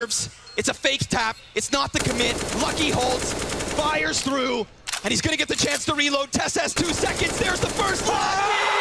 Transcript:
It's a fake tap. It's not the commit. Lucky holds, fires through, and he's going to get the chance to reload. Tess has two seconds. There's the first Lucky! Ah!